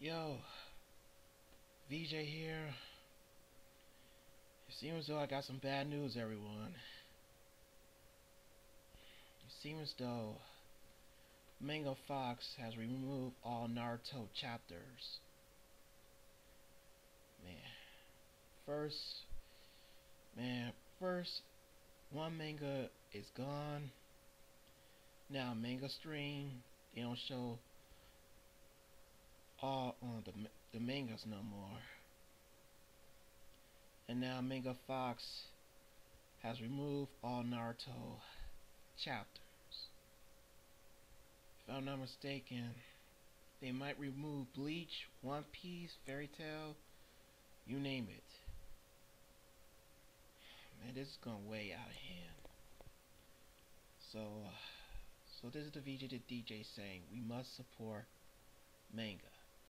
Yo, VJ here. It seems though I got some bad news, everyone. It seems though Manga Fox has removed all Naruto chapters. Man, first, man, first, one manga is gone. Now, Manga Stream, they don't show all on the the mangas no more. And now Manga Fox has removed all Naruto chapters. If I'm not mistaken, they might remove Bleach, One Piece, Fairy Tail, you name it. Man, this is going way out of hand. So, uh, so this is the VJ the DJ saying we must support manga.